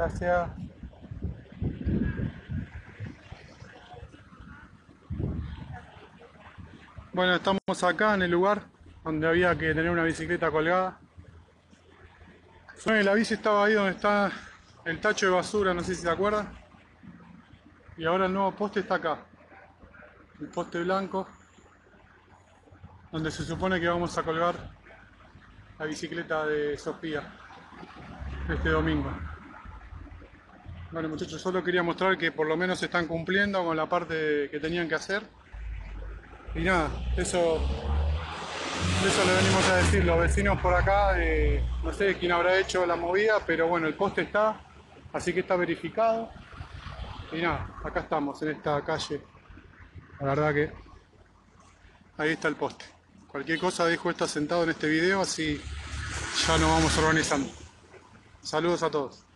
Gracias. Bueno, estamos acá en el lugar donde había que tener una bicicleta colgada. La bici estaba ahí donde está el tacho de basura, no sé si se acuerdan. Y ahora el nuevo poste está acá. El poste blanco. Donde se supone que vamos a colgar la bicicleta de Sofía este domingo. Bueno muchachos, solo quería mostrar que por lo menos están cumpliendo con la parte que tenían que hacer. Y nada, eso, eso le venimos a decir los vecinos por acá. Eh, no sé quién habrá hecho la movida, pero bueno, el poste está, así que está verificado. Y nada, acá estamos en esta calle. La verdad que ahí está el poste. Cualquier cosa dejo está sentado en este video, así ya nos vamos organizando. Saludos a todos.